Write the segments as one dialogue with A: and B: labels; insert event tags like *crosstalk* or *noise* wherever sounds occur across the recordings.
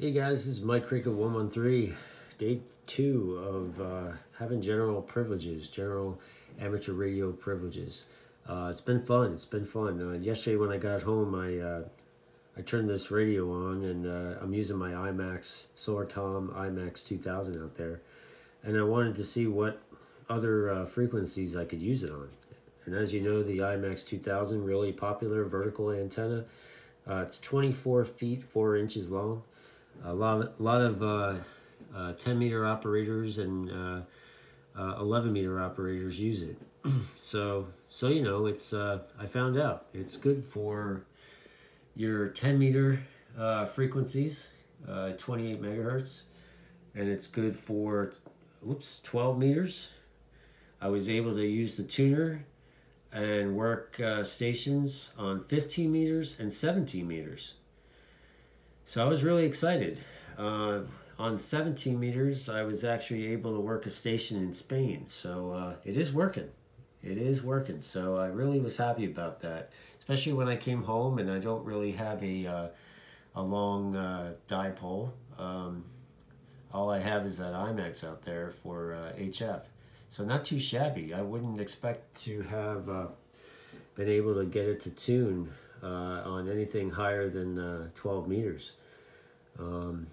A: Hey guys, this is Mike Cricket 113, day two of uh, having general privileges, general amateur radio privileges. Uh, it's been fun. It's been fun. Uh, yesterday when I got home, I uh, I turned this radio on and uh, I'm using my IMAX Solarcon IMAX 2000 out there, and I wanted to see what other uh, frequencies I could use it on. And as you know, the IMAX 2000 really popular vertical antenna. it's 24 feet 4 inches long a lot, a lot of uh, uh, 10 meter operators and uh, uh 11 meter operators use it. *clears throat* so, so you know, it's uh, I found out it's good for your 10 meter uh, frequencies, 28 megahertz, and it's good for, whoops, 12 meters. I was able to use the tuner and work stations on 15 meters and 17 meters. So I was really excited. Uh, on 17 meters, I was actually able to work a station in Spain. So uh, it is working. It is working. So I really was happy about that, especially when I came home and I don't really have a, uh, a long uh, dipole. Um, all I have is that IMAX out there for HF. Uh, so not too shabby. I wouldn't expect to have uh, been able to get it to tune uh, on anything higher than uh, 12 meters. Um,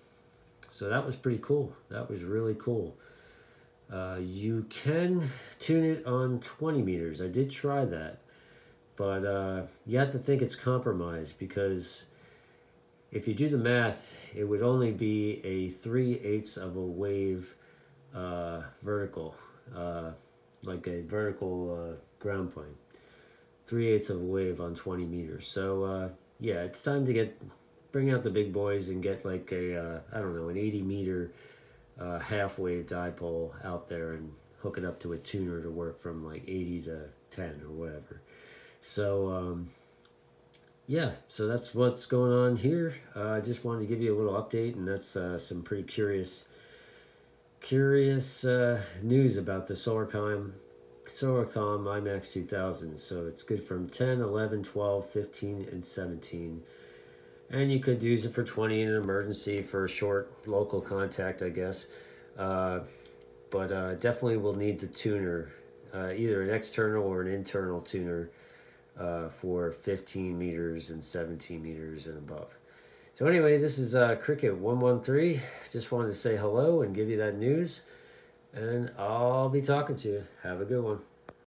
A: so that was pretty cool. That was really cool. Uh, you can tune it on 20 meters. I did try that. But uh, you have to think it's compromised because if you do the math, it would only be a 3 eighths of a wave uh, vertical, uh, like a vertical ground plane. 3 eighths of a wave on 20 meters. So uh, yeah, it's time to get bring out the big boys and get like a uh, I don't know an 80 meter uh, half wave dipole out there and hook it up to a tuner to work from like 80 to 10 or whatever. So um, yeah, so that's what's going on here. Uh, I just wanted to give you a little update, and that's uh, some pretty curious, curious uh, news about the Solarcon, Solarcon IMAX 2000. So it's good from 10, 11, 12, 15, and 17. And you could use it for 20 in an emergency for a short local contact, I guess. Uh, but uh, definitely will need the tuner, uh, either an external or an internal tuner uh, for 15 meters and 17 meters and above. So anyway, this is uh, Cricket 113. Just wanted to say hello and give you that news. And I'll be talking to you. Have a good one.